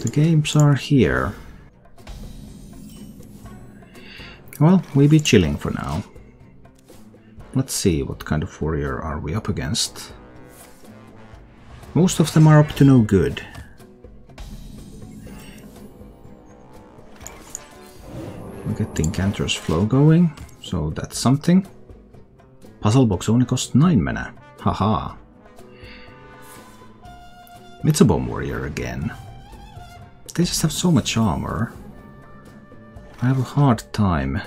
The games are here. Well, we be chilling for now. Let's see what kind of warrior are we up against. Most of them are up to no good. We get the Incanter's Flow going, so that's something. Puzzle box only costs 9 mana. Haha. It's a Bomb Warrior again. They just have so much armor. I have a hard time.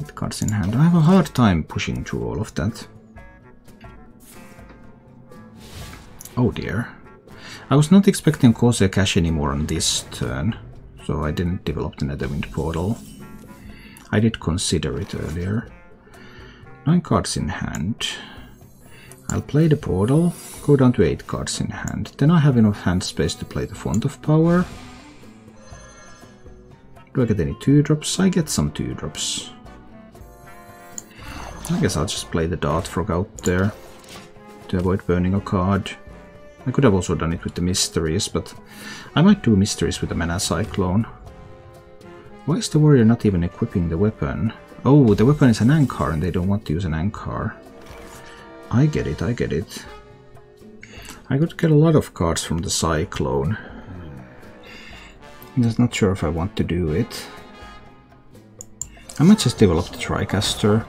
Eight cards in hand. I have a hard time pushing through all of that. Oh dear. I was not expecting Corsair Cache anymore on this turn, so I didn't develop the Netherwind portal. I did consider it earlier. Nine cards in hand. I'll play the portal, go down to 8 cards in hand. Then I have enough hand space to play the Font of Power. Do I get any 2-drops? I get some 2-drops. I guess I'll just play the Dart Frog out there to avoid burning a card. I could have also done it with the Mysteries, but I might do Mysteries with the Mana Cyclone. Why is the warrior not even equipping the weapon? Oh, the weapon is an Ancharrr and they don't want to use an Ancharrr. I get it, I get it. I could get a lot of cards from the Cyclone. I'm just not sure if I want to do it. I might just develop the Tricaster.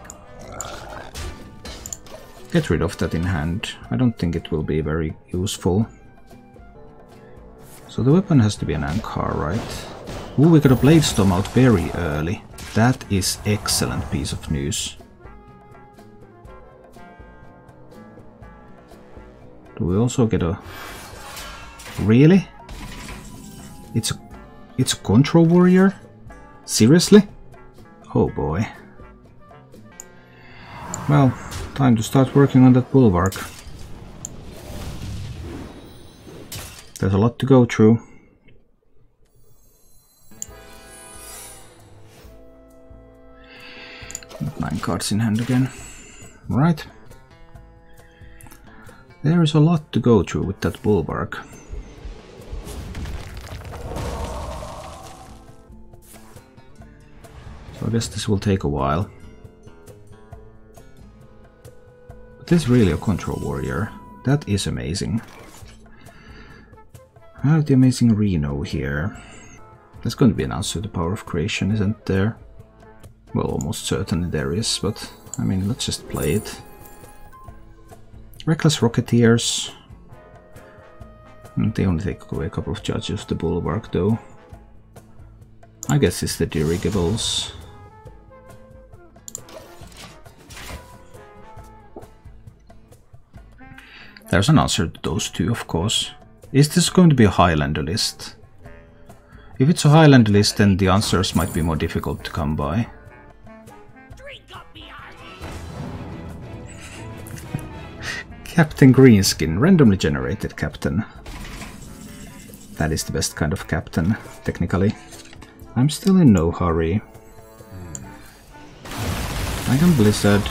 Get rid of that in hand. I don't think it will be very useful. So the weapon has to be an Ancharrr, right? Ooh, we got a Bladestorm out very early. That is excellent piece of news. Do we also get a... Really? It's a... It's a control warrior? Seriously? Oh boy. Well, time to start working on that bulwark. There's a lot to go through. Nine cards in hand again. Right. There is a lot to go through with that bulwark. So I guess this will take a while. But this is really a control warrior. That is amazing. I have the amazing Reno here. There's going to be an answer to the power of creation, isn't there? Well, almost certainly there is, but I mean, let's just play it. Reckless Rocketeers. Mm, they only take away a couple of charges of the Bulwark though. I guess it's the Dirigibles. There's an answer to those two, of course. Is this going to be a Highlander list? If it's a Highlander list, then the answers might be more difficult to come by. Captain Greenskin, randomly generated captain. That is the best kind of captain, technically. I'm still in no hurry. I can Blizzard,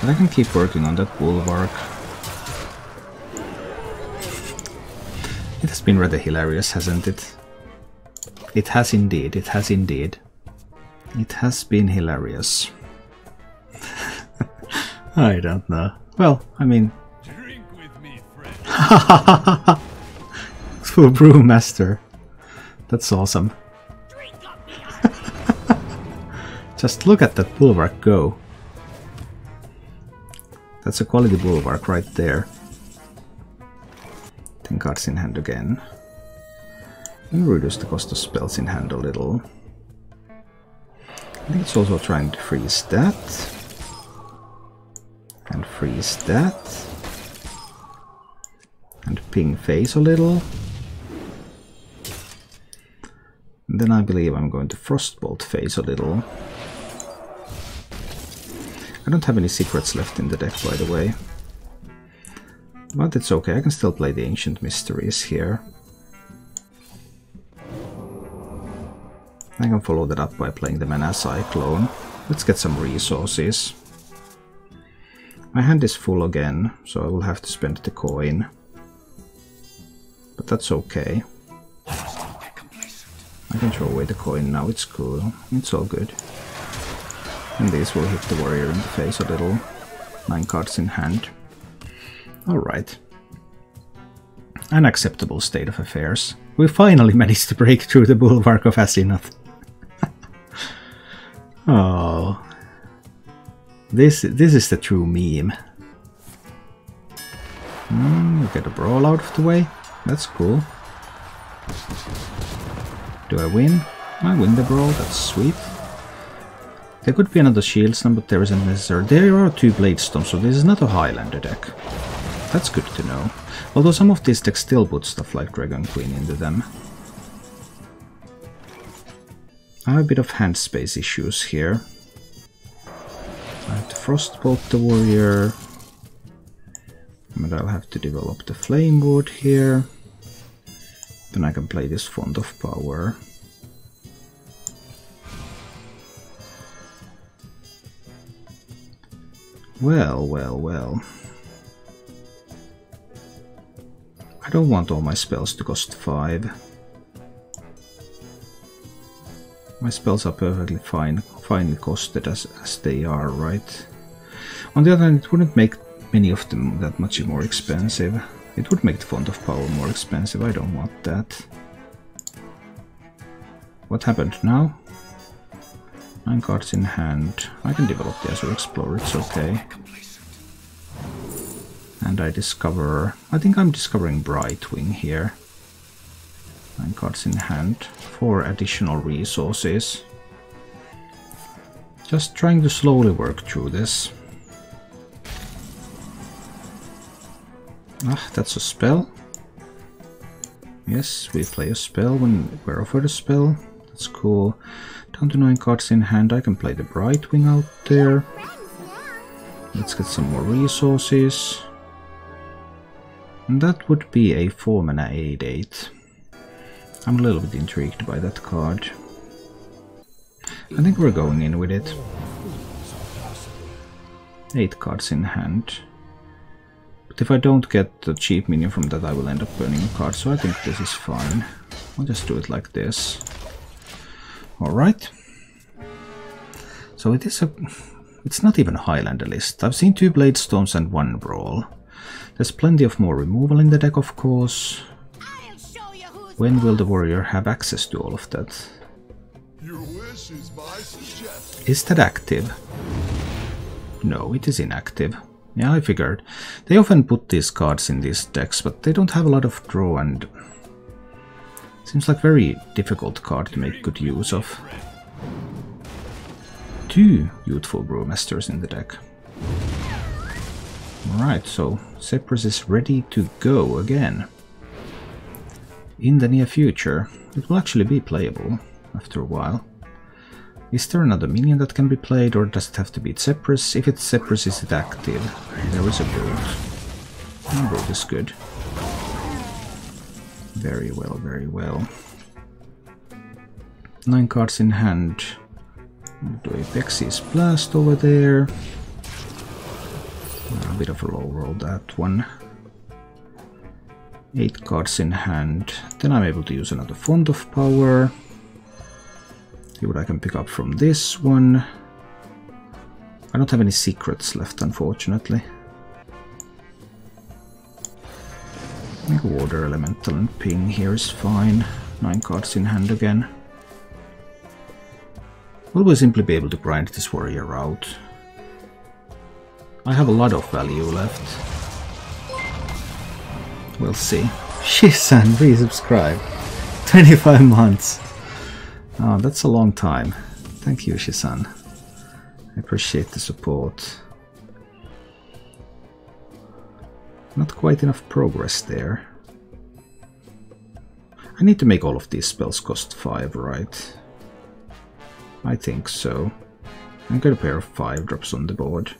but I can keep working on that bulwark. It has been rather hilarious, hasn't it? It has indeed, it has indeed. It has been hilarious. I don't know. Well, I mean... Drink with me, friend. For Brewmaster. That's awesome. Just look at that bulwark go. That's a quality bulwark right there. 10 cards in hand again. And reduce the cost of spells in hand a little. I think it's also trying to freeze that and freeze that and ping face a little then I believe I'm going to frostbolt face a little I don't have any secrets left in the deck by the way but it's okay, I can still play the Ancient Mysteries here. I can follow that up by playing the Mana Cyclone. Let's get some resources. My hand is full again, so I will have to spend the coin. But that's okay. I can throw away the coin now, it's cool. It's all good. And these will hit the warrior in the face a little. Nine cards in hand. Alright. An acceptable state of affairs. We finally managed to break through the bulwark of Azzinoth. oh. This, this is the true meme. Mm, get a brawl out of the way. That's cool. Do I win? I win the brawl, that's sweet. There could be another shield slam, but there isn't necessary. There are two Bladestorms, so this is not a Highlander deck. That's good to know. Although some of these decks still put stuff like Dragon Queen into them. I have a bit of hand space issues here. Frostbolt the warrior. But I'll have to develop the Flame Ward here. Then I can play this Font of Power. Well, well, well. I don't want all my spells to cost 5. My spells are perfectly fine, finely costed as, as they are, right? On the other hand, it wouldn't make many of them that much more expensive. It would make the Font of Power more expensive, I don't want that. What happened now? Nine cards in hand. I can develop the Azure Explorer, it's okay. And I discover... I think I'm discovering Brightwing here. Nine cards in hand. Four additional resources. Just trying to slowly work through this. Ah, that's a spell. Yes, we play a spell when we're offered a spell. That's cool. Down to 9 cards in hand, I can play the Brightwing out there. Let's get some more resources. And that would be a 4 mana 8-8. I'm a little bit intrigued by that card. I think we're going in with it. 8 cards in hand. But if I don't get the cheap minion from that, I will end up burning a card, so I think this is fine. I'll just do it like this. Alright. So it is a... It's not even a Highlander list. I've seen two Bladestorms and one Brawl. There's plenty of more removal in the deck, of course. When will the warrior have access to all of that? Is, is that active? No, it is inactive. Yeah, I figured. They often put these cards in these decks, but they don't have a lot of draw and Seems like very difficult card to make good use of. Two Youthful Brewmasters in the deck. Alright, so Zephrys is ready to go again. In the near future, it will actually be playable after a while. Is there another minion that can be played, or does it have to be Zephrys? If it's Zephrys, is it active? There is a Brute. And is good. Very well, very well. Nine cards in hand. Do a Pexis Blast over there. A bit of a low roll that one. Eight cards in hand. Then I'm able to use another Font of Power. See what I can pick up from this one. I don't have any secrets left, unfortunately. Water Elemental and Ping here is fine. Nine cards in hand again. Will we simply be able to grind this warrior out? I have a lot of value left. We'll see. Shisan, resubscribe. 25 months. Oh, that's a long time. Thank you, Shisan. I appreciate the support. Not quite enough progress there. I need to make all of these spells cost 5, right? I think so. I'm gonna pair of 5 drops on the board.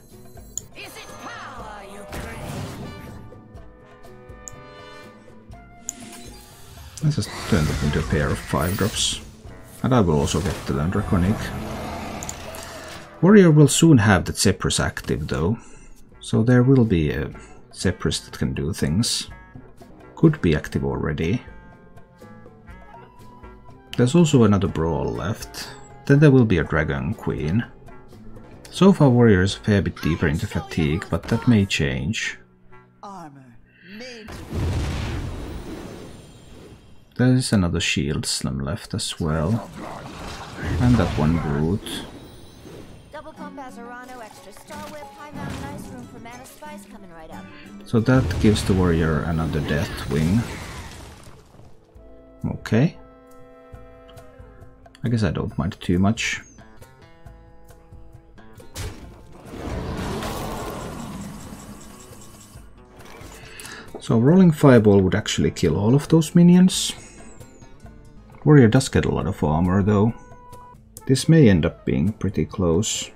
Let's just turn them into a pair of 5 drops. And I will also get the Draconic. Warrior will soon have the Zephrys active though. So there will be a Zephrys that can do things. Could be active already. There's also another Brawl left. Then there will be a Dragon Queen. So far Warrior is a fair bit deeper into fatigue, but that may change. There is another shield slam left as well. And that one brute. Double compass Arano, extra star whip, high mountain ice room for mana spice coming right up. So that gives the warrior another Deathwing. Okay. I guess I don't mind too much. So rolling fireball would actually kill all of those minions. Warrior does get a lot of armor though. This may end up being pretty close.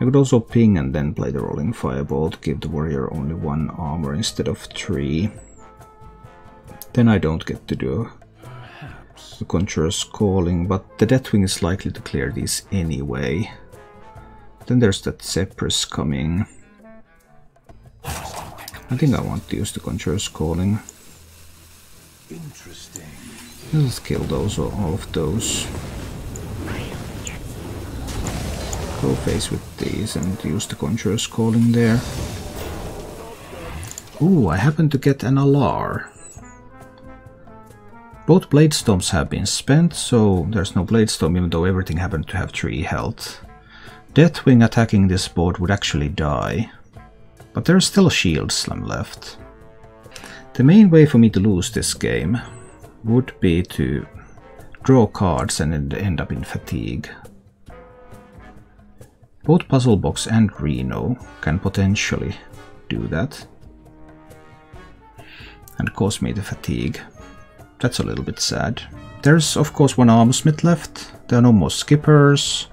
I could also ping and then play the rolling fireball to give the warrior only one armor instead of three. Then I don't get to do the Conjurer's Calling, but the Deathwing is likely to clear these anyway. Then there's that Zephrys coming. I think I want to use the Conjurer's Calling. Interesting. Let's kill those or all of those. Go face with these and use the Conjurer's Calling there. Ooh, I happen to get an Al'ar. Both Bladestorms have been spent, so there's no Bladestorm even though everything happened to have 3 health. Deathwing attacking this board would actually die. But there's still a shield slam left. The main way for me to lose this game would be to draw cards and end up in fatigue. Both Puzzle Box and Reno can potentially do that and cause me the fatigue. That's a little bit sad. There's of course one Armorsmith left, there are no more Skippers,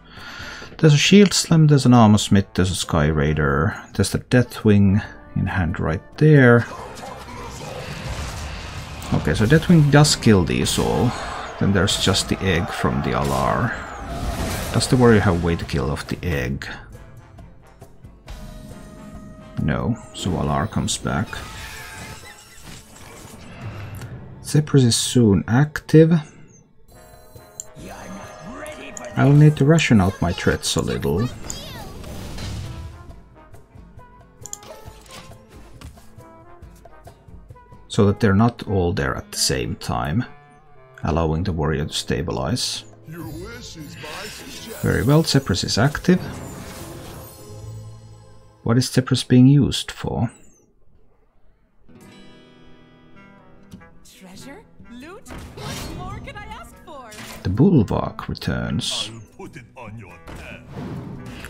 there's a Shield Slam, there's an Armorsmith, there's a Sky Raider, there's the Deathwing in hand right there. Okay, so Deathwing does kill these all. Then there's just the egg from the Al'ar. Does the warrior have way to kill off the egg? No, so Al'ar comes back. Zephrys is soon active. I'll need to ration out my threats a little. So that they're not all there at the same time, allowing the warrior to stabilize. Very well, Zephrys is active. What is Zephrys being used for? The Bulwark returns.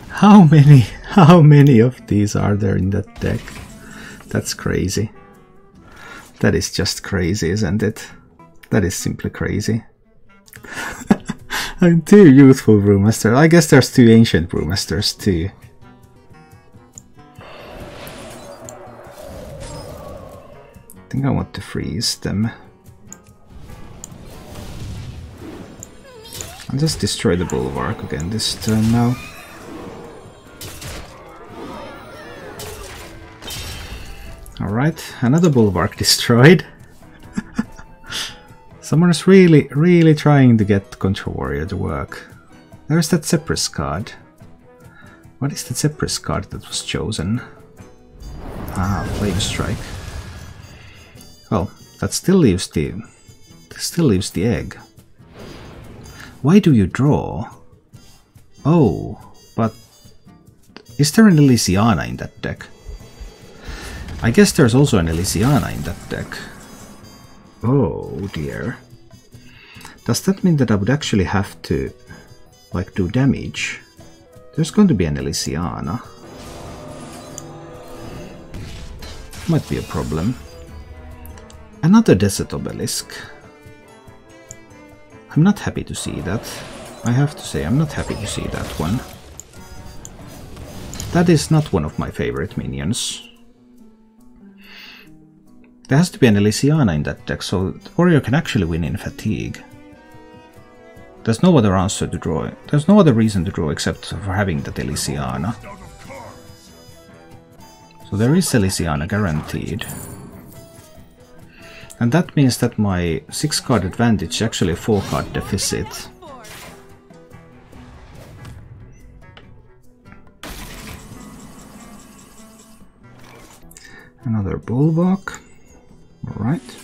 How many, how many of these are there in that deck? That's crazy. That is just crazy, isn't it? That is simply crazy. I'm two youthful brewmasters. I guess there's two ancient brewmasters too. I think I want to freeze them. I'll just destroy the bulwark again this turn now. Alright, another bulwark destroyed. Someone is really, really trying to get Control Warrior to work. There's that Zephrys card. What is the Zephrys card that was chosen? Ah, Flame Strike. Well, that still leaves the... still leaves the egg. Why do you draw? Oh, but is there an Elysiana in that deck? I guess there's also an Elysiana in that deck. Oh dear. Does that mean that I would actually have to, like, do damage? There's going to be an Elysiana. Might be a problem. Another Desert Obelisk. I'm not happy to see that. I have to say, I'm not happy to see that one. That is not one of my favorite minions. There has to be an Elysiana in that deck, so the warrior can actually win in fatigue. There's no other answer to draw. There's no other reason to draw except for having that Elysiana. So there is Elysiana guaranteed. And that means that my 6 card advantage is actually a 4 card deficit. Another Bulwark. Alright.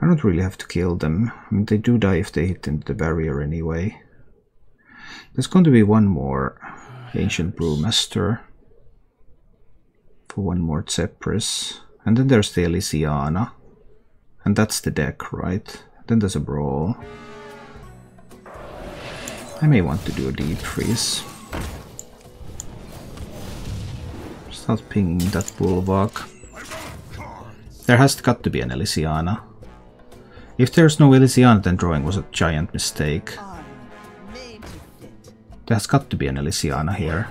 I don't really have to kill them. I mean, they do die if they hit into the barrier anyway. There's going to be one more Ancient Brewmaster. For one more Zephrys. And then there's the Elysiana. And that's the deck, right? Then there's a Brawl. I may want to do a Deep Freeze. Start pinging that Bulwark. There has got to be an Elysiana. If there's no Elysiana, then drawing was a giant mistake. There's got to be an Elysiana here.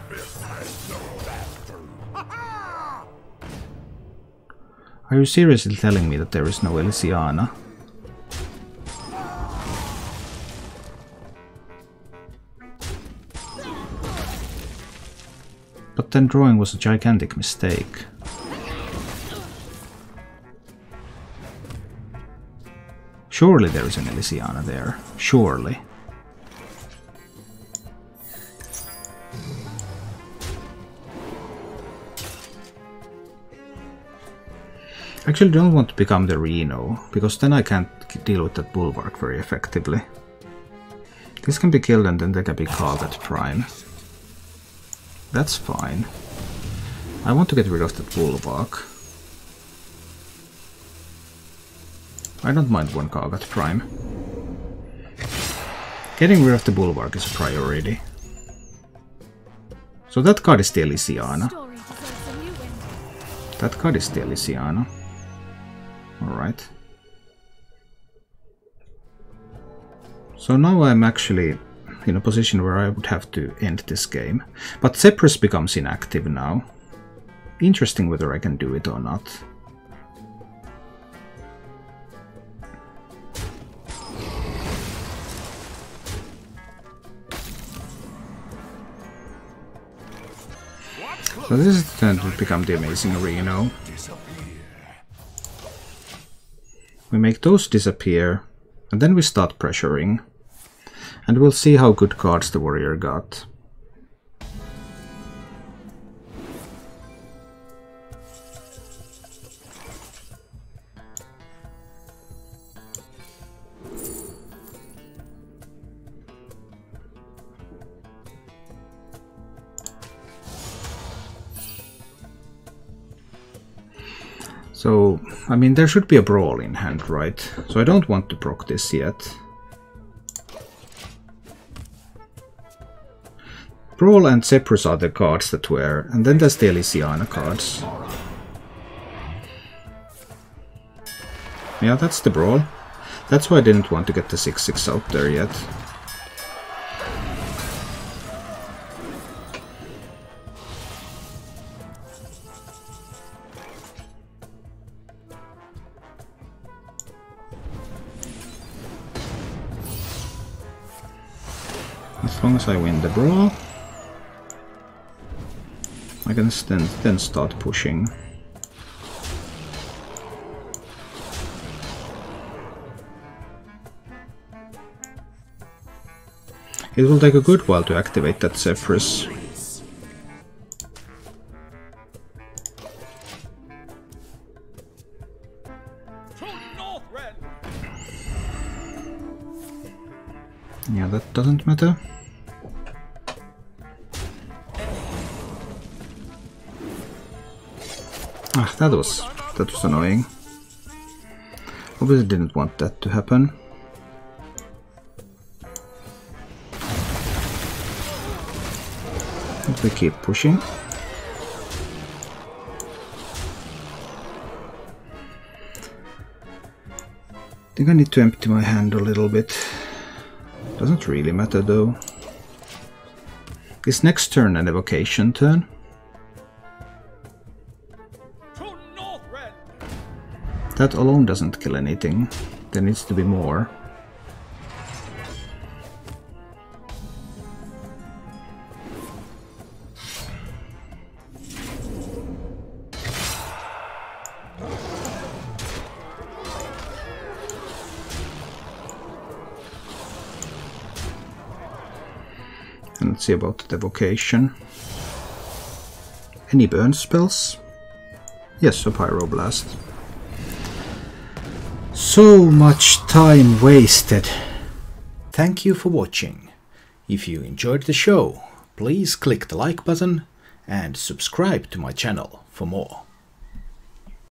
Are you seriously telling me that there is no Elysiana? But then drawing was a gigantic mistake. Surely there is an Elysiana there. Surely. Actually don't want to become the Reno, because then I can't deal with that Bulwark very effectively. This can be killed and then they can be called at Prime. That's fine. I want to get rid of that Bulwark. I don't mind one Kargath Prime. Getting rid of the Bulwark is a priority. So that card is still Elysiana. That card is still Elysiana. Alright. So now I'm actually in a position where I would have to end this game. But Zephrys becomes inactive now. Interesting whether I can do it or not. So this is turn to become the amazing Reno. We make those disappear, and then we start pressuring. And we'll see how good cards the warrior got. So, I mean, there should be a brawl in hand, right? So I don't want to proc this yet. Brawl and Zephrys are the cards that were, and then there's the Elysiana cards. Yeah, that's the Brawl. That's why I didn't want to get the 6-6 out there yet. Long as I win the brawl, I can then, then start pushing. It will take a good while to activate that Zephrys. Yeah, that doesn't matter. Ah, that was that was annoying. Obviously didn't want that to happen. But we keep pushing. I think I need to empty my hand a little bit. Doesn't really matter though. Is next turn an evocation turn? That alone doesn't kill anything. There needs to be more. And let's see about the vocation. Any burn spells? Yes, a pyroblast. So much time wasted. Thank you for watching. If you enjoyed the show, please click the like button and subscribe to my channel for more.